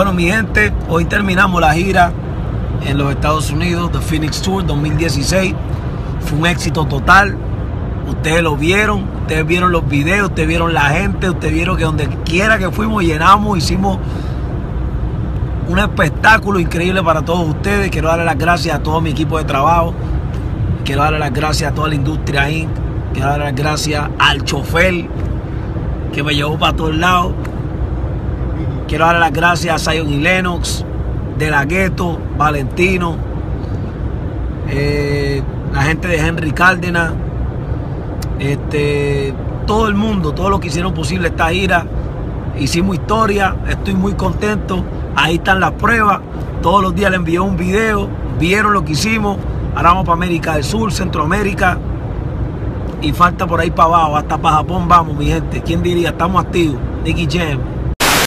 Bueno, mi gente, hoy terminamos la gira en los Estados Unidos, The Phoenix Tour 2016. Fue un éxito total. Ustedes lo vieron, ustedes vieron los videos, ustedes vieron la gente, ustedes vieron que donde quiera que fuimos llenamos, hicimos un espectáculo increíble para todos ustedes. Quiero darle las gracias a todo mi equipo de trabajo. Quiero darle las gracias a toda la industria ahí. Quiero darle las gracias al chofer que me llevó para todos lados. Quiero darle las gracias a Zion y Lennox, De La Ghetto, Valentino, eh, la gente de Henry Cárdenas, este, todo el mundo, todo lo que hicieron posible esta gira. Hicimos historia, estoy muy contento. Ahí están las pruebas. Todos los días le envié un video, vieron lo que hicimos. Ahora vamos para América del Sur, Centroamérica. Y falta por ahí para abajo, hasta para Japón vamos, mi gente. ¿Quién diría? Estamos activos. Nicky Jam.